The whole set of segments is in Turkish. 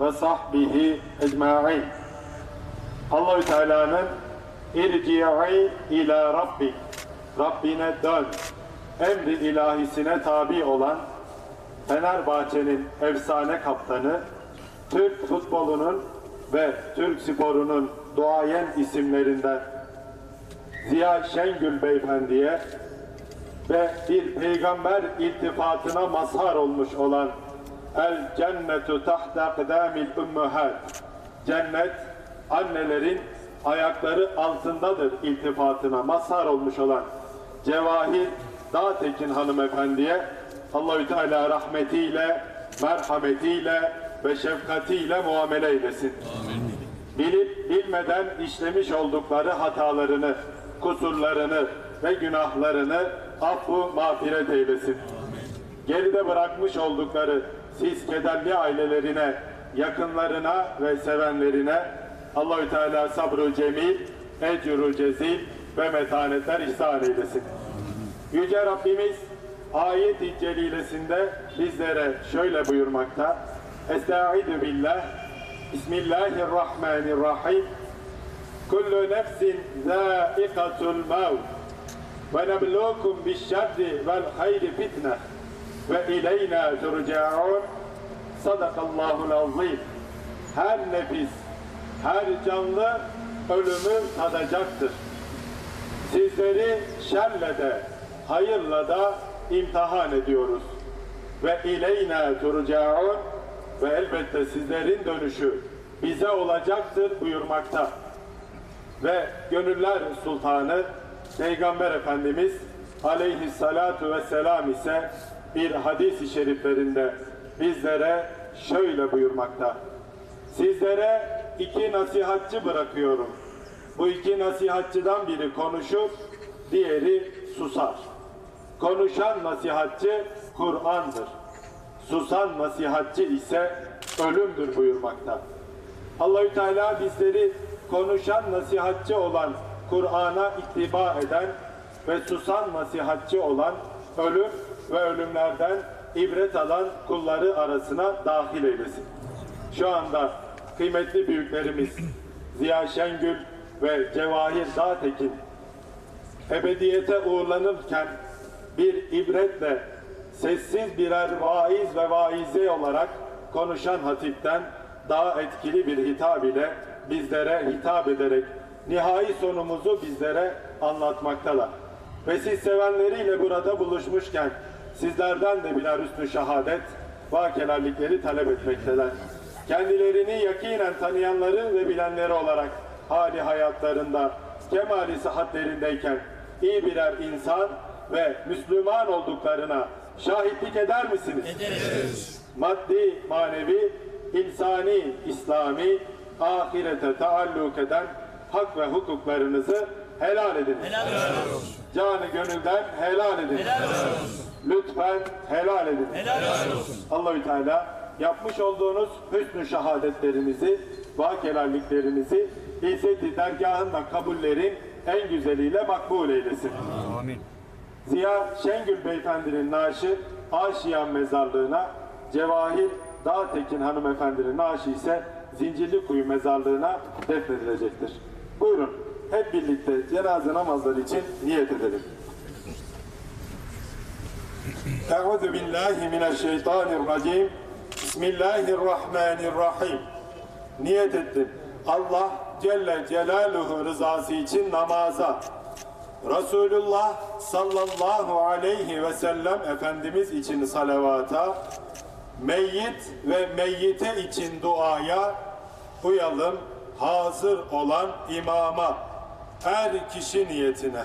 ve sahbihi ecma'in. Allahü Teala'nın irci'i ila rabbik Rabbine dön emri ilahisine tabi olan Fenerbahçe'nin efsane kaptanı Türk futbolunun ve Türk sporunun duayen isimlerinden Ziya Şengül Beyefendi'ye ve bir peygamber iltifatına mazhar olmuş olan El cennetu tahta kıdamil ummahat Cennet annelerin ayakları altındadır iltifatına mazhar olmuş olan Cevahir Dağtekin hanımefendiye Allahü Teala rahmetiyle, merhametiyle ve şefkatiyle muamele eylesin. Bilip bilmeden işlemiş oldukları hatalarını, kusurlarını ve günahlarını affu mağfiret eylesin. Geride bırakmış oldukları siz kederli ailelerine, yakınlarına ve sevenlerine Allahü Teala sabrı cemil, ecru cezil ve metanetler ihsan eylesin. Yüce Rabbimiz ayet-i celilesinde bizlere şöyle buyurmakta. Estaizu billah. Bismillahirrahmanirrahim. Kullu nefsin zâikatul mevt. Ve neblukum bişşerri vel hayri fitne. Ve ileyna turcaun. Sadakallahul azim. Her nefis, her canlı ölümü tadacaktır. Sizleri şerle de, hayırla da imtihan ediyoruz. Ve ileyna turcaun ve elbette sizlerin dönüşü bize olacaktır buyurmakta. Ve gönüller sultanı Peygamber Efendimiz aleyhissalatu vesselam ise bir hadis-i şeriflerinde bizlere şöyle buyurmakta. Sizlere iki nasihatçı bırakıyorum. Bu iki nasihatçıdan biri konuşur, diğeri susar. Konuşan nasihatçı Kur'an'dır. Susan nasihatçı ise ölümdür buyurmakta. Allahü Teala bizleri konuşan nasihatçı olan Kur'an'a ittiba eden ve susan nasihatçı olan ölüm ve ölümlerden ibret alan kulları arasına dahil eylesin. Şu anda kıymetli büyüklerimiz Ziya Şengül ve Cevahir Dağtekin ebediyete uğurlanırken bir ibretle sessiz birer vaiz ve vaize olarak konuşan hatipten daha etkili bir hitap ile bizlere hitap ederek nihai sonumuzu bizlere anlatmaktalar. Ve siz sevenleriyle burada buluşmuşken sizlerden de birer üstü şehadet vakelerlikleri talep etmekteler. Kendilerini yakinen tanıyanları ve bilenleri olarak hali hayatlarında kemali sıhhatlerindeyken iyi birer insan ve Müslüman olduklarına şahitlik eder misiniz? Ederiz. Maddi, manevi, insani, İslami, ahirete taalluk eden hak ve hukuklarınızı helal ediniz. Helal olsun. Canı gönülden helal ediniz. Helal olsun. Lütfen helal ediniz. Helal olsun. Allahü Teala yapmış olduğunuz hüsnü şehadetlerinizi, vakelerliklerinizi İzzet-i dergahında kabullerin en güzeliyle makbul eylesin. Amin. Ziya Şengül Beyefendi'nin naaşı Aşiyan mezarlığına, Cevahir Dağtekin hanımefendinin naaşı ise Zincirlikuyu mezarlığına defnedilecektir. Buyurun hep birlikte cenaze namazları için niyet edelim. Euzu billahi mineşşeytanirracim. Bismillahirrahmanirrahim. Niyet ettim. Allah Celle Celaluhu rızası için namaza, Resulullah sallallahu aleyhi ve sellem Efendimiz için salavata, meyyit ve meyyite için duaya uyalım hazır olan imama, her kişi niyetine.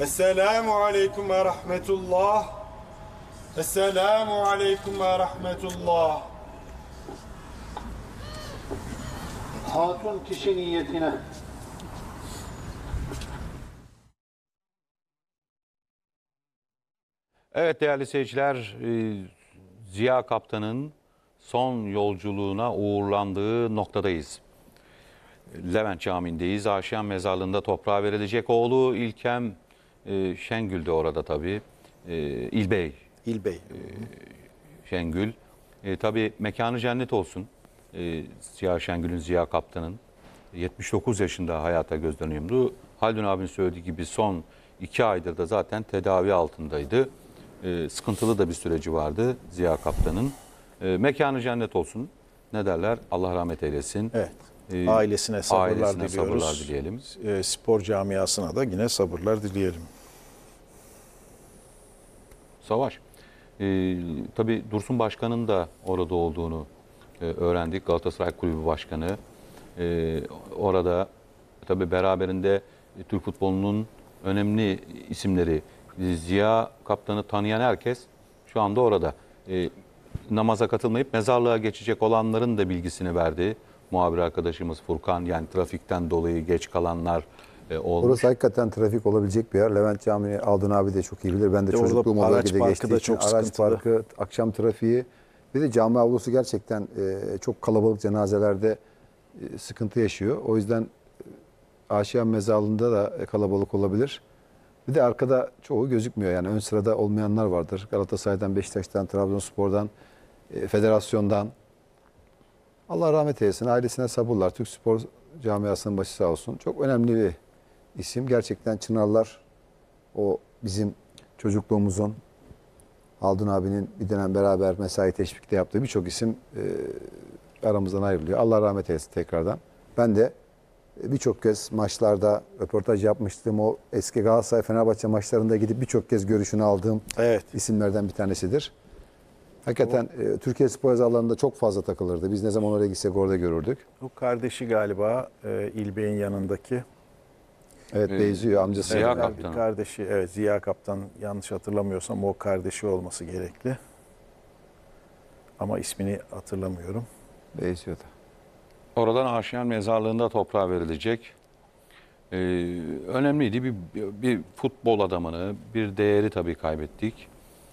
Esselamu Aleyküm ve Rahmetullah. Esselamu Aleyküm ve Rahmetullah. Hatun kişi niyetine. Evet değerli seyirciler, e, Ziya Kaptan'ın son yolculuğuna uğurlandığı noktadayız. Levent Camii'ndeyiz. Aşiyan Mezarlığı'nda toprağa verilecek. Oğlu İlkem e, Şengül de orada tabii. E, İlbey İlbey. Şengül. E, tabii mekanı cennet olsun. E, Ziya Şengül'ün, Ziya Kaptan'ın 79 yaşında hayata gözden yumdu. Haldun abinin söylediği gibi son iki aydır da zaten tedavi altındaydı. E, sıkıntılı da bir süreci vardı Ziya Kaptan'ın. E, mekanı cennet olsun. Ne derler? Allah rahmet eylesin. Evet. E, Ailesine sabırlar ailesine diliyoruz. sabırlar dileyelim. E, spor camiasına da yine sabırlar dileyelim. Savaş. Ee, tabii Dursun Başkan'ın da orada olduğunu e, öğrendik. Galatasaray Kulübü Başkanı. Ee, orada tabii beraberinde e, Türk futbolunun önemli isimleri e, Ziya Kaptan'ı tanıyan herkes şu anda orada. Ee, namaza katılmayıp mezarlığa geçecek olanların da bilgisini verdi. Muhabir arkadaşımız Furkan yani trafikten dolayı geç kalanlar e, olmuş. Burası hakikaten trafik olabilecek bir yer. Levent Camii Aldın abi de çok iyi bilir. Ben de De çocukluğum o araç bölgede geçtiği da için çok araç sıkıntılı. parkı, akşam trafiği bir de cami avlusu gerçekten e, çok kalabalık cenazelerde e, sıkıntı yaşıyor. O yüzden e, Aşiyan mezarlığında da kalabalık olabilir. Bir de arkada çoğu gözükmüyor yani ön sırada olmayanlar vardır. Galatasaray'dan, Beşiktaş'tan, Trabzonspor'dan, e, federasyondan. Allah rahmet eylesin. Ailesine sabırlar. Türk spor camiasının başı sağ olsun. Çok önemli bir isim. Gerçekten Çınarlar o bizim çocukluğumuzun Haldun abinin bir dönem beraber mesai teşvikte yaptığı birçok isim e, aramızdan ayrılıyor. Allah rahmet eylesin tekrardan. Ben de e, birçok kez maçlarda röportaj yapmıştım. O eski Galatasaray Fenerbahçe maçlarında gidip birçok kez görüşünü aldığım Evet. isimlerden bir tanesidir. Hakikaten e, Türkiye spor yazarlarında çok fazla takılırdı. Biz ne zaman oraya gitsek orada görürdük. O kardeşi galiba e, İlbey'in yanındaki. Evet Ee, benziyor amcası. Ziya Yani Kaptan. bir kardeşi evet Ziya Kaptan yanlış hatırlamıyorsam o kardeşi olması gerekli. Ama ismini hatırlamıyorum. Benziyordu. Oradan Aşiyan Mezarlığı'nda toprağa verilecek. Ee, önemliydi. Bir, bir futbol adamını, bir değeri tabii kaybettik.